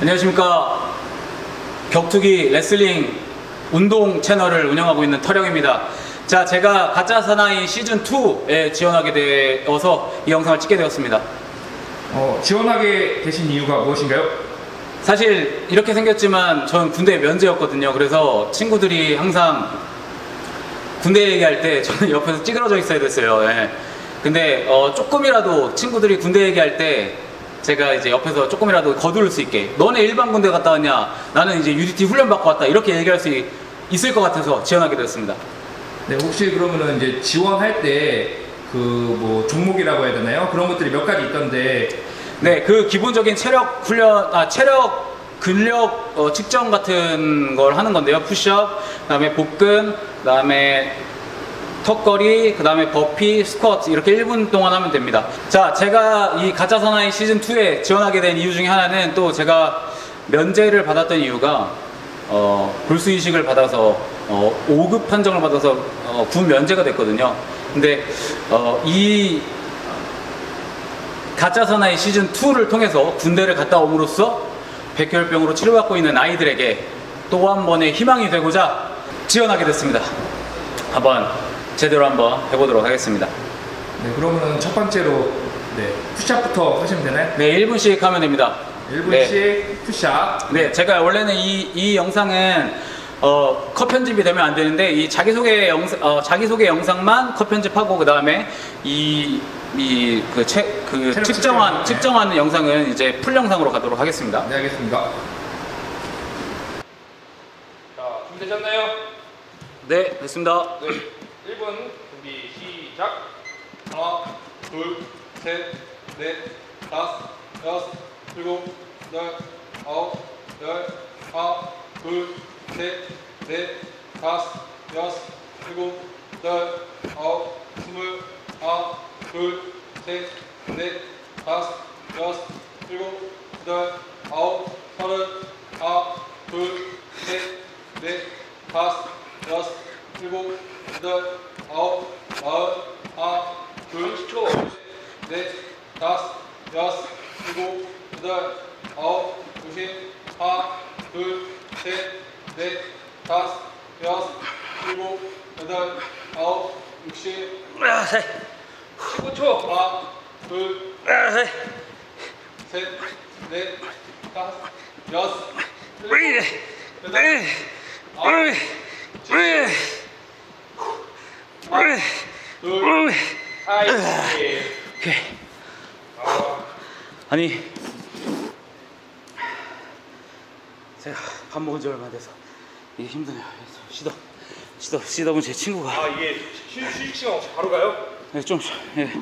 안녕하십니까. 격투기 레슬링 운동 채널을 운영하고 있는 터령입니다. 자 제가 가짜 사나이 시즌2에 지원하게 되어서 이 영상을 찍게 되었습니다. 어, 지원하게 되신 이유가 무엇인가요? 사실 이렇게 생겼지만 전 군대 면제였거든요. 그래서 친구들이 항상 군대 얘기할 때 저는 옆에서 찌그러져 있어야 됐어요. 예. 근데 어, 조금이라도 친구들이 군대 얘기할 때 제가 이제 옆에서 조금이라도 거두를 수 있게 너네 일반 군대 갔다 왔냐 나는 이제 UDT 훈련 받고 왔다 이렇게 얘기할 수 있을 것 같아서 지원하게 되었습니다 네, 혹시 그러면은 이제 지원할 때 그 뭐 종목이라고 해야 되나요? 그런 것들이 몇 가지 있던데 네, 그 기본적인 체력 훈련, 아, 체력 근력 어, 측정 같은 걸 하는 건데요. 푸시업, 그다음에 복근, 그다음에 턱걸이, 그 다음에 버피, 스쿼트 이렇게 1분 동안 하면 됩니다. 자, 제가 이 가짜 사나이 시즌 2에 지원하게 된 이유 중에 하나는 또 제가 면제를 받았던 이유가 어, 불수 이식을 받아서 어, 5급 판정을 받아서 어, 군 면제가 됐거든요. 근데 어, 이 가짜 사나이 시즌 2를 통해서 군대를 갔다 옴으로써 백혈병으로 치료받고 있는 아이들에게 또 한 번의 희망이 되고자 지원하게 됐습니다. 한번 제대로 한번 해보도록 하겠습니다. 네, 그러면은 첫 번째로 네, 푸시업부터 하시면 되나요? 네, 1분씩 하면 됩니다. 1분씩 네. 푸시업 네, 제가 원래는 이, 이 영상은 어, 컷 편집이 되면 안 되는데 이 자기소개 영상 어, 자기소개 영상만 컷 편집하고 그 다음에 이 이그 그 체력 측정한 측정, 네. 측정하는 영상은 이제 풀 영상으로 가도록 하겠습니다. 네, 알겠습니다. 자, 준비되셨나요? 네, 됐습니다. 네, 1분 준비 시작. 하나, 둘, 셋, 넷, 다섯, 여섯, 일곱, 여덟, 아홉, 열, 하나, 둘, 셋, 넷, 다섯, 여섯, 일곱, 여덟, 아홉, 스물, 하나, 둘, 셋, 넷, 다섯, 여섯, 일곱, 여덟, 아홉, 서른, 하나, 둘, 셋, 넷, 다섯, 여섯, 일곱, 여덟, 아홉, 마흔, 하나, 둘, 셋, 넷, 다섯, 여섯, 일곱, 여덟, 아홉, 육십, 하나, 둘, 셋, 넷, 다섯, 여섯, 일곱, 여덟, 아홉, 육십, 15초. 하나, 둘, 셋, 넷, 다섯, 여섯, 일곱, 여덟, 아홉, 둘, 아이, 오케이. 아니 제가 밥 먹은 지 얼마 돼서 이게 힘드네요. 그래서 시더 시더 시더분 제 친구가 아 이게 휴- 휴식 시간 없이 바로 가요? 네, 좀 예,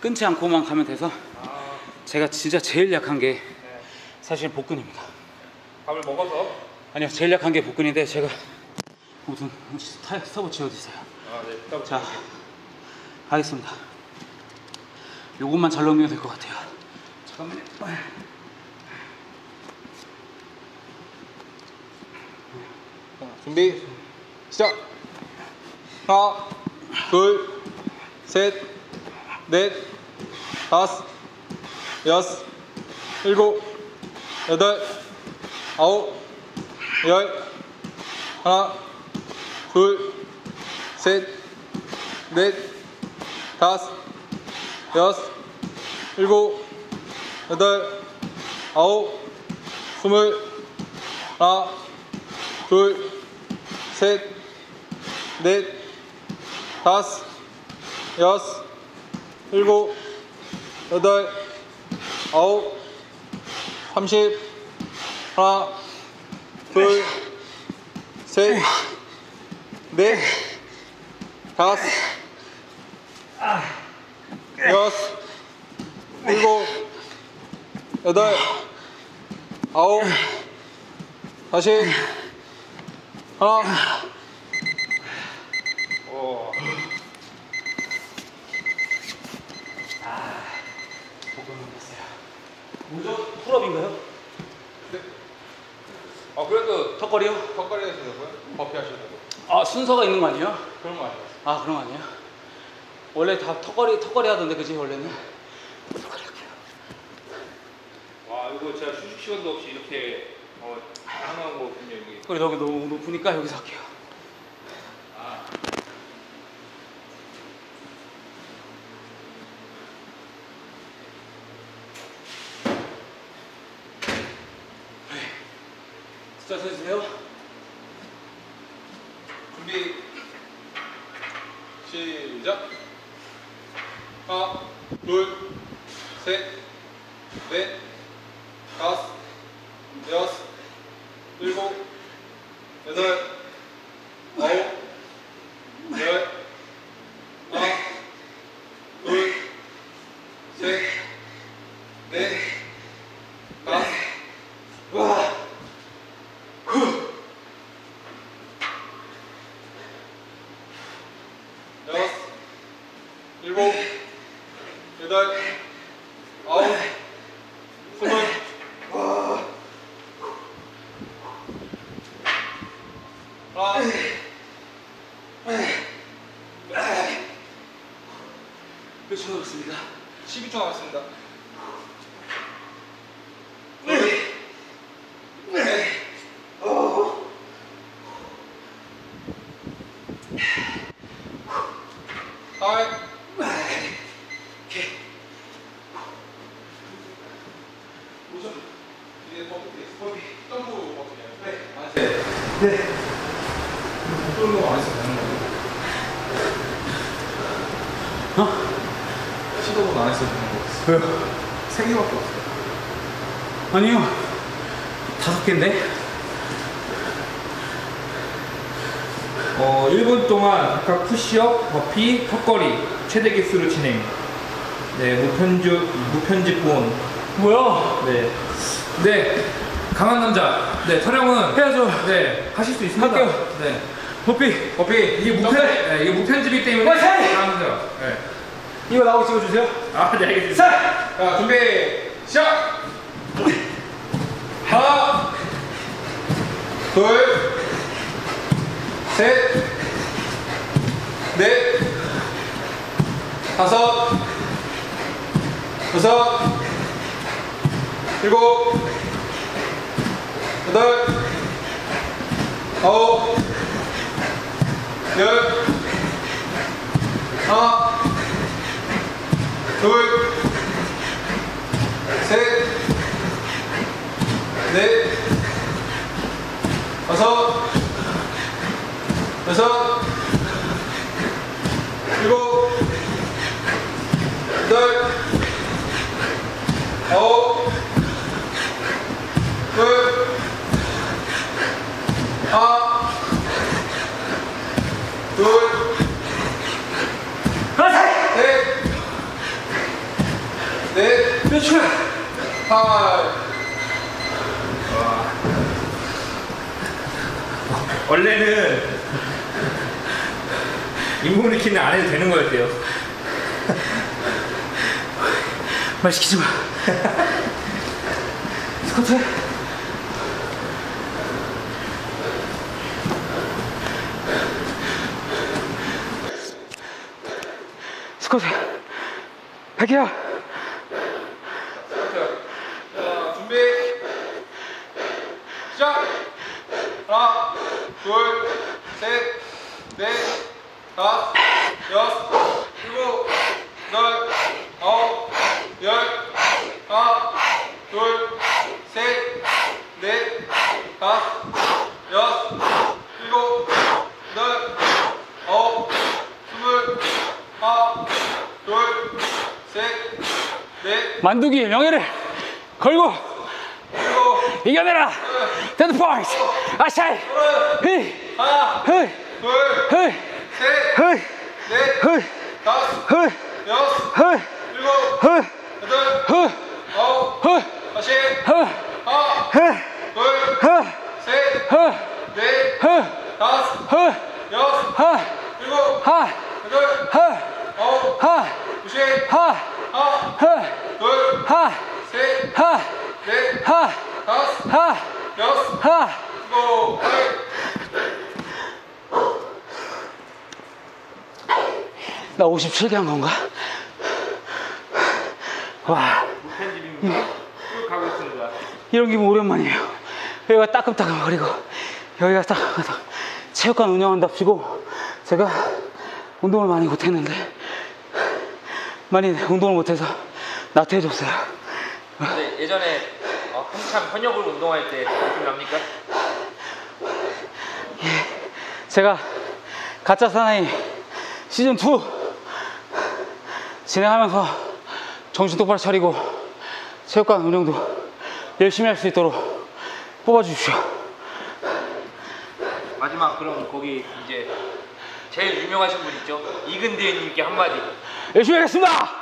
끊지 않고만 가면 돼서 아, 제가 진짜 제일 약한 게 네. 사실 복근입니다. 밥을 먹어서. 아니요, 제일 약한 게 복근인데 제가 무슨 타 스타브 지어주세요. 아 네. 자, 하겠습니다. 요것만 잘 넘기면 될 것 같아요. 잠깐만요. 준비 시작. 하나, 둘, 셋, 넷, 다섯, 여섯, 일곱, 여덟, 아홉, 열, 하나, 둘, 셋, 넷, 다섯, 여섯, 일곱, 여덟, 아홉, 스물, 하나, 둘, 셋, 넷, 다섯, 여섯, 일곱, 여덟, 아홉, 삼십, 하나, 둘, 셋, 넷, 다섯, 여섯, 일곱, 여덟, 아홉, 다시 하나. 오. 풀업인가요? 아 그래도 턱걸이요? 턱걸이 하시려고요? 버피 하시려고? 아 순서가 있는 거 아니에요? 그런 거 아니에요? 아 그런 거 아니에요? 원래 다 턱걸이 턱걸이 하던데 그지 원래는? 와 이거 제가 휴식 쿠션도 없이 이렇게 어, 다양한 거군요 여기. 거리 너무 너무 높으니까 여기서 할게요. 아. 숫자 세주세요. 준비 시작. 하나 둘셋넷 다섯 여섯 일곱 여덟 아홉 열. 하나 둘셋넷 다섯 와 여섯, 일곱, 여덟, 아홉, 스물. 하나, 몇초 남았습니다. 12초 남았습니다. 하이. 우선 이게 버피, 버피, 점프 버튼이에요. 네. 아, 네. 뚫는 거안 했어 되는 거. 어? 시도도 안 되는 거. 왜요? 세 개밖에 없어. 아니요. 다섯 개인데? 어 1분 동안 각각 푸시업, 버피, 턱걸이 최대 개수로 진행. 네 무편집 무편집 본. 뭐야? 네. 네 강한 남자. 네 촬영은 해야죠. 네 하실 수 있습니다. 할게요. 네. 버피. 버피 이게 무편 네, 이게 무편집이기 때문에 화이팅! 강한 남자. 네. 이거 나오고 찍어주세요. 아, 네, 알겠습니다. 자! 자, 준비, 시작! 하나, 둘, 셋, 넷, 다섯, 여섯, 일곱, 여덟, 아홉, 열, 하나, 둘, 셋, 넷, 다섯, 여섯, 일곱, 여덟, 아홉, 둘, 하나, 둘, 셋, 넷, 몇 초야? 팔. 원래는 인공 리키는 안 해도 되는 거였대요. 말 시키지 마. 스쿼트. 스쿼트. 백이야. 자, 준비. 시작. 하나, 둘, 셋, 넷, 다섯, 여섯, 일곱, 여덟, 아홉, 열, 하나, 둘, 셋, 넷, 다섯, 여섯, 일곱, 여덟, 아홉, 스물, 하나, 둘, 셋, 넷, 만두기 명예를 걸고 일곱, 이겨내라. dead point. 아샤이. 헤이. 하나, 헤이. 둘, 헤이. 넷, 헤이. 다섯. 여섯. 일곱. 여덟. 아홉. 다시. 하나. 둘. 셋. 넷. 다섯. 여섯. 일곱. 여덟. 아홉, 하이. 하나. 둘. 셋. 넷. 다섯. 여섯. 일곱, 여덟, 나 57개 한 건가? 와. 무편집입니다. 쭉 가고 있습니다. 이런 기분 오랜만이에요. 여기가 따끔따끔거리고 여기가 따끔따끔 체육관 운영한답시고 제가 운동을 많이 못했는데 많이 운동을 못해서 나태해졌어요. 근데 예전에 어, 한참 현역을 운동할 때 느낌 납니까? 제가 가짜 사나이 시즌 2 진행하면서 정신 똑바로 차리고 체육관 운영도 열심히 할 수 있도록 뽑아주십시오. 마지막 그럼 거기 이제 제일 유명하신 분 있죠? 이근대님께 한마디. 열심히 하겠습니다!